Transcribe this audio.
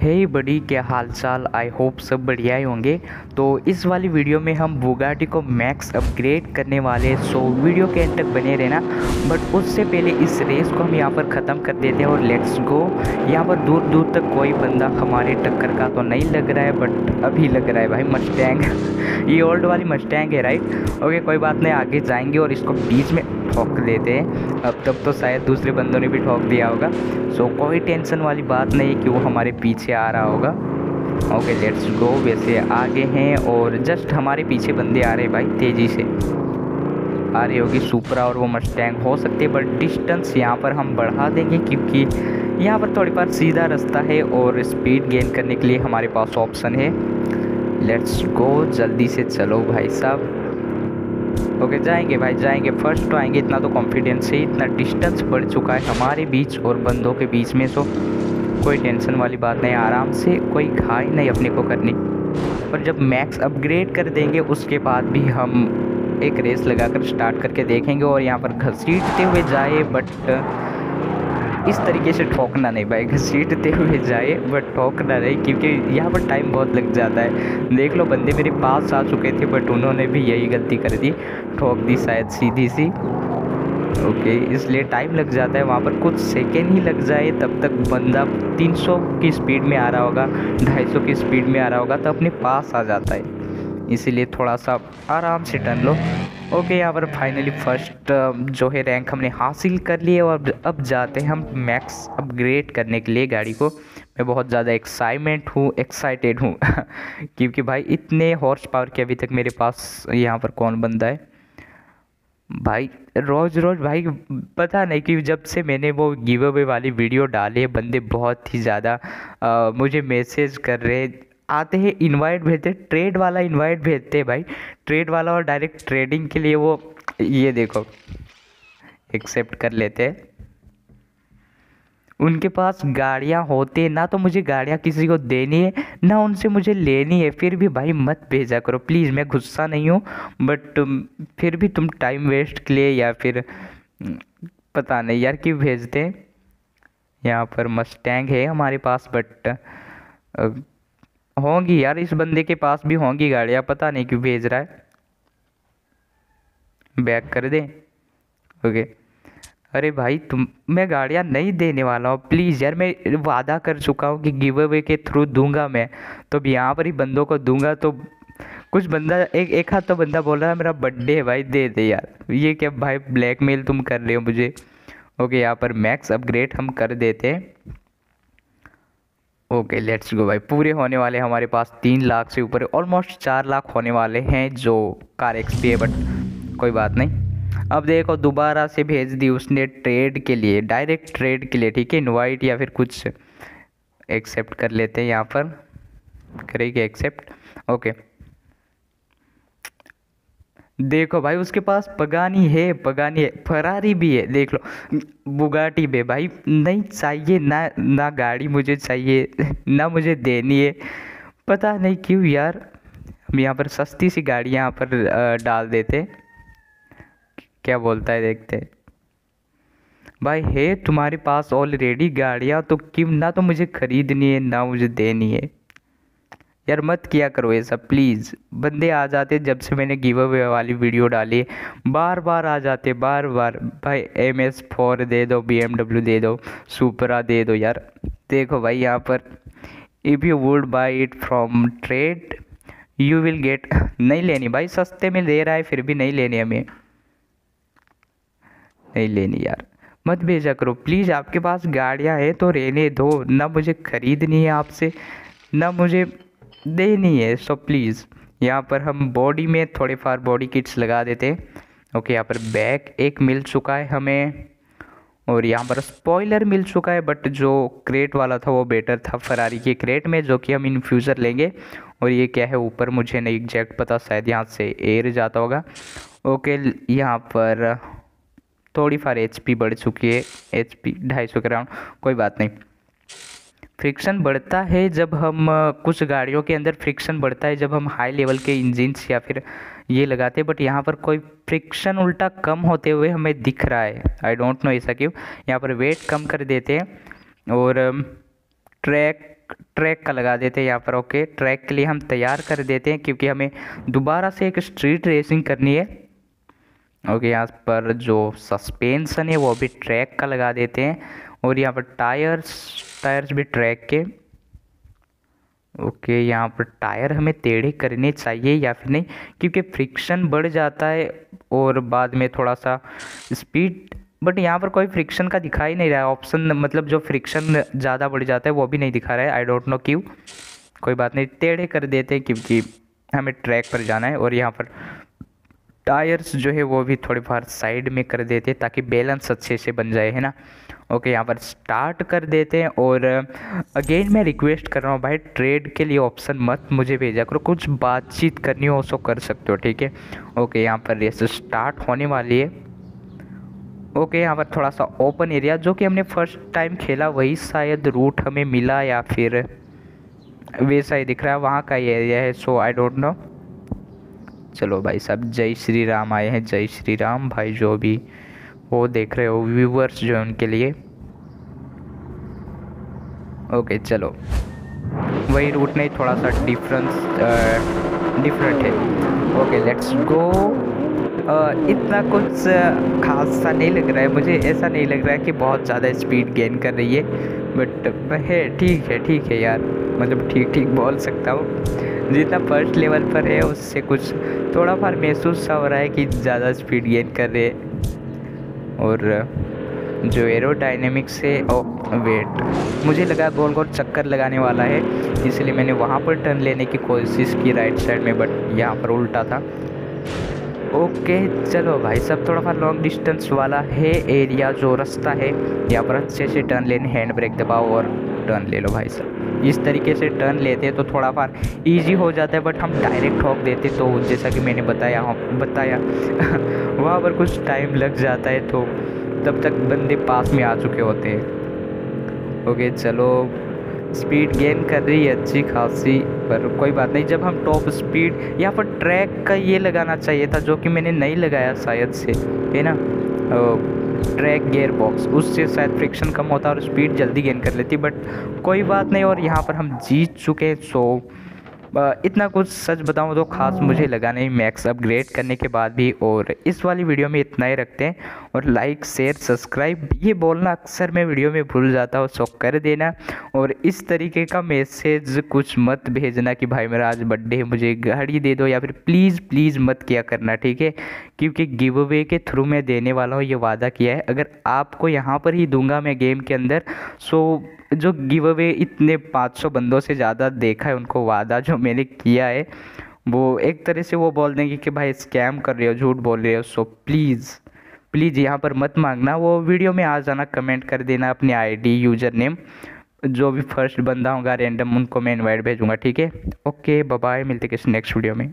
हे hey बड़ी क्या हाल चाल आई होप सब बढ़िया ही होंगे। तो इस वाली वीडियो में हम बुगाटी को मैक्स अपग्रेड करने वाले सो वीडियो के एंड तक बने रहना। बट उससे पहले इस रेस को हम यहाँ पर ख़त्म कर देते हैं और लेट्स गो यहाँ पर दूर दूर तक कोई बंदा हमारे टक्कर का तो नहीं लग रहा है बट अभी लग रहा है भाई मस्टैंग ये ओल्ड वाली मस्टैंग है राइट ओके कोई बात नहीं, आगे जाएँगे और इसको बीच में ठोक लेते हैं। अब तब तो शायद दूसरे बंदों ने भी ठोक दिया होगा। सो कोई टेंशन वाली बात नहीं कि वो हमारे पीछे आ रहा होगा। ओके लेट्स गो वैसे आगे हैं और जस्ट हमारे पीछे बंदे आ रहे हैं भाई, तेज़ी से। आ रही होगी सुपरा और वो मस्टैंग हो सकते है बट डिस्टेंस यहाँ पर हम बढ़ा देंगे क्योंकि यहाँ पर थोड़ी बार सीधा रास्ता है और स्पीड गेन करने के लिए हमारे पास ऑप्शन है। लेट्स गो जल्दी से चलो भाई साहब। ओके, जाएँगे भाई, जाएँगे। फ़र्स्ट तो आएँगे, इतना तो कॉन्फिडेंस है, इतना डिस्टेंस बढ़ चुका है हमारे बीच और बंदों के बीच में तो कोई टेंशन वाली बात नहीं, आराम से कोई घाई नहीं अपने को करनी। पर जब मैक्स अपग्रेड कर देंगे, उसके बाद भी हम एक रेस लगाकर स्टार्ट करके देखेंगे और यहाँ पर घसीटते हुए जाए बट इस तरीके से ठोकना नहीं भाई घसीटते हुए जाए, बट ठोकना नहीं क्योंकि यहाँ पर टाइम बहुत लग जाता है। देख लो, बंदे मेरे पास आ चुके थे, बट उन्होंने भी यही गलती कर दी। ठोक दी शायद सीधी सी। ओके इसलिए टाइम लग जाता है। वहाँ पर कुछ सेकेंड ही लग जाए, तब तक बंदा 300 की स्पीड में आ रहा होगा 250 की स्पीड में आ रहा होगा तो अपने पास आ जाता है। इसीलिए थोड़ा सा आराम से टन लो। ओके यहाँ पर फाइनली फ़र्स्ट जो है रैंक हमने हासिल कर लिए और अब जाते हैं हम मैक्स अपग्रेड करने के लिए गाड़ी को। मैं बहुत ज़्यादा एक्साइटमेंट हूँ एक्साइटेड हूँ, क्योंकि भाई इतने हॉर्स पावर के अभी तक मेरे पास यहाँ पर कौन बंदा है? भाई रोज़ रोज़ भाई, पता नहीं कि जब से मैंने वो गिव अवे वाली वीडियो डाली बंदे बहुत ही ज़्यादा मुझे मैसेज कर रहे आते हैं इनवाइट भेजते ट्रेड वाला इनवाइट भेजते हैं भाई। ट्रेड वाला और डायरेक्ट ट्रेडिंग के लिए वो, ये देखो एक्सेप्ट कर लेते उनके पास गाड़ियाँ होते ना तो मुझे गाड़ियाँ किसी को देनी है, ना उनसे मुझे लेनी है। फिर भी भाई मत भेजा करो प्लीज़ मैं गुस्सा नहीं हूँ। बट फिर भी तुम टाइम वेस्ट के लिए या फिर पता नहीं यार क्यों भेजते यहाँ पर मस्टैंग है हमारे पास बट होंगी यार, इस बंदे के पास भी होंगी गाड़ियाँ, पता नहीं क्यों भेज रहा है। बैक कर दे। ओके अरे भाई, तुम, मैं गाड़ियाँ नहीं देने वाला हूँ। प्लीज़ यार, मैं वादा कर चुका हूँ कि गिव अवे के थ्रू दूँगा मैं। तो अब यहाँ पर ही बंदों को दूँगा तो कुछ बंदा, एक एक हाथ तो बंदा बोल रहा है, मेरा बर्थडे है भाई, दे दे यार। ये क्या भाई ब्लैकमेल तुम कर रहे हो मुझे? ओके यहाँ पर मैक्स अपग्रेड हम कर देते हैं। ओके लेट्स गो भाई। पूरे होने वाले हमारे पास तीन लाख से ऊपर ऑलमोस्ट चार लाख होने वाले हैं जो कार एक्स है बट कोई बात नहीं। अब देखो, दोबारा से भेज दी उसने ट्रेड के लिए डायरेक्ट ट्रेड के लिए, ठीक है? इनवाइट या फिर कुछ एक्सेप्ट कर लेते हैं यहाँ पर। करेगी एक्सेप्ट ओके देखो भाई, उसके पास पगानी है पगानी है। फरारी भी है, देख लो। बुगाटी भी भाई, नहीं चाहिए ना ना गाड़ी मुझे चाहिए, ना मुझे देनी है। पता नहीं क्यों यार, हम यहाँ पर सस्ती सी गाड़ी यहाँ पर डाल देते। क्या बोलता है, देखते भाई, है तुम्हारे पास ऑलरेडी गाड़ियाँ तो क्यों ना तो मुझे ख़रीदनी है, ना मुझे देनी है। यार मत किया करो ये सब प्लीज़ बंदे आ जाते जब से मैंने गिव अवे वाली वीडियो डाली। बार बार आ जाते, बार बार। भाई एम एस फोर दे दो बी एम डब्ल्यू दे दो सुपरा दे दो यार। देखो भाई, यहाँ पर if you would buy it from trade you will get नहीं लेनी भाई, सस्ते में दे रहा है, फिर भी नहीं लेनी हमें। नहीं लेनी यार। मत भेजा करो प्लीज़ आपके पास गाड़ियाँ हैं तो रहने दो। ना मुझे ख़रीदनी है आपसे, ना मुझे देनी है सो प्लीज़ यहाँ पर हम बॉडी में थोड़े फार बॉडी किट्स लगा देते ओके यहाँ पर बैक एक मिल चुका है हमें, और यहाँ पर स्पॉइलर मिल चुका है बट जो क्रेट वाला था वो बेटर था फरारी के क्रेट में, जो कि हम इन फ्यूज़र लेंगे। और ये क्या है, ऊपर मुझे नहीं एग्जैक्ट पता, शायद यहाँ से एयर जाता होगा। ओके यहाँ पर थोड़ी फार एचपी बढ़ चुकी है एच पी ढाई सौ के कोई बात नहीं। फ्रिक्शन बढ़ता है जब हम कुछ गाड़ियों के अंदर फ्रिक्शन बढ़ता है, जब हम हाई लेवल के इंजिन्स या फिर ये लगाते हैं बट यहाँ पर कोई फ्रिक्शन उल्टा कम होते हुए हमें दिख रहा है। आई डोंट नो ऐसा क्यों? यहाँ पर वेट कम कर देते हैं और ट्रैक ट्रैक का लगा देते हैं यहाँ पर ओके ट्रैक के लिए हम तैयार कर देते हैं क्योंकि हमें दोबारा से एक स्ट्रीट रेसिंग करनी है। ओके यहाँ पर जो सस्पेंसन है वो भी ट्रैक का लगा देते हैं। और यहाँ पर टायर्स टायर्स भी ट्रैक के। ओके, यहाँ पर टायर हमें टेढ़े करने चाहिए या फिर नहीं, क्योंकि फ्रिक्शन बढ़ जाता है और बाद में थोड़ा सा स्पीड, बट यहाँ पर कोई फ्रिक्शन का दिखाई नहीं रहा। है ऑप्शन मतलब जो फ्रिक्शन ज़्यादा बढ़ जाता है वो भी नहीं दिखा रहा है। आई डोंट नो क्यों। कोई बात नहीं, टेढ़े कर देते हैं क्योंकि हमें ट्रैक पर जाना है और यहाँ पर टायर्स जो है वो भी थोड़े बार साइड में कर देते हैं ताकि बैलेंस अच्छे से बन जाए, है ना? ओके यहाँ पर स्टार्ट कर देते हैं और अगेन मैं रिक्वेस्ट कर रहा हूँ भाई ट्रेड के लिए ऑप्शन मत मुझे भेजा करो। कुछ बातचीत करनी हो सो कर सकते हो, ठीक है? ओके यहाँ पर रेस स्टार्ट होने वाली है। ओके यहाँ पर थोड़ा सा ओपन एरिया जो कि हमने फ़र्स्ट टाइम खेला, वही शायद रूट हमें मिला या फिर, वैसा ही दिख रहा है, वहाँ का ही एरिया है सो आई डोंट नो चलो भाई साहब, जय श्री राम, आए हैं। जय श्री राम भाई, जो भी वो देख रहे हो व्यूवर्स जो है उनके लिए। ओके चलो। वही रूट नहीं थोड़ा सा डिफरेंस डिफरेंट है। ओके लेट्स गो इतना कुछ खास सा नहीं लग रहा है मुझे। ऐसा नहीं लग रहा है कि बहुत ज़्यादा स्पीड गेन कर रही है। बट है, ठीक है ठीक है यार। मतलब ठीक ठीक बोल सकता हूँ। जितना फ़र्स्ट लेवल पर है, उससे कुछ थोड़ा फार महसूस सा हो रहा है कि ज़्यादा स्पीड गेन कर रहे और जो एरोडाइनमिक्स है ओ वेट मुझे लगा गोल गोल चक्कर लगाने वाला है, इसलिए मैंने वहाँ पर टर्न लेने की कोशिश की राइट साइड में बट यहाँ पर उल्टा था। ओके चलो भाई, सब थोड़ा सा लॉन्ग डिस्टेंस वाला है एरिया जो रास्ता है, यहाँ पर अच्छे से टर्न लेने हैंड ब्रेक दबाओ और टर्न ले लो भाई साहब इस तरीके से टर्न लेते हैं तो थोड़ा फार इजी हो जाता है बट हम डायरेक्ट ठोक देते तो जैसा कि मैंने बताया बताया। वहाँ पर कुछ टाइम लग जाता है तो तब तक बंदे पास में आ चुके होते हैं। ओके चलो स्पीड गेन कर रही है, अच्छी खासी, पर कोई बात नहीं, जब हम टॉप स्पीड या पर ट्रैक का ये लगाना चाहिए था, जो कि मैंने नहीं लगाया शायद से, है ना? ट्रैक गेयर बॉक्स उससे शायद फ्रिक्शन कम होता और स्पीड जल्दी गेन कर लेती बट कोई बात नहीं और यहाँ पर हम जीत चुके सो इतना कुछ सच बताऊँ तो खास मुझे लगा नहीं मैक्स अपग्रेड करने के बाद भी। और इस वाली वीडियो में इतना ही रखते हैं। और लाइक शेयर सब्सक्राइब ये बोलना अक्सर मैं वीडियो में भूल जाता हूँ सो कर देना। और इस तरीके का मैसेज कुछ मत भेजना कि भाई मेरा आज बर्थडे है, मुझे गाड़ी दे दो, या फिर प्लीज़ प्लीज़ मत किया करना, ठीक है? क्योंकि गिव अवे के थ्रू मैं देने वाला हूँ, ये वादा किया है। अगर आपको यहाँ पर ही दूँगा मैं गेम के अंदर सो जो गिव अवे इतने 500 बंदों से ज़्यादा देखा है, उनको वादा जो मैंने किया है, वो एक तरह से वो बोल देंगे कि भाई स्कैम कर रहे हो, झूठ बोल रहे हो सो प्लीज़ प्लीज़ यहाँ पर मत मांगना। वो वीडियो में आ जाना कमेंट कर देना अपनी आईडी यूज़र नेम जो भी फ़र्स्ट बंदा होगा रैंडम उनको मैं इनवाइट भेजूँगा, ठीक है? ओके बाय मिलते किसी नेक्स्ट वीडियो में।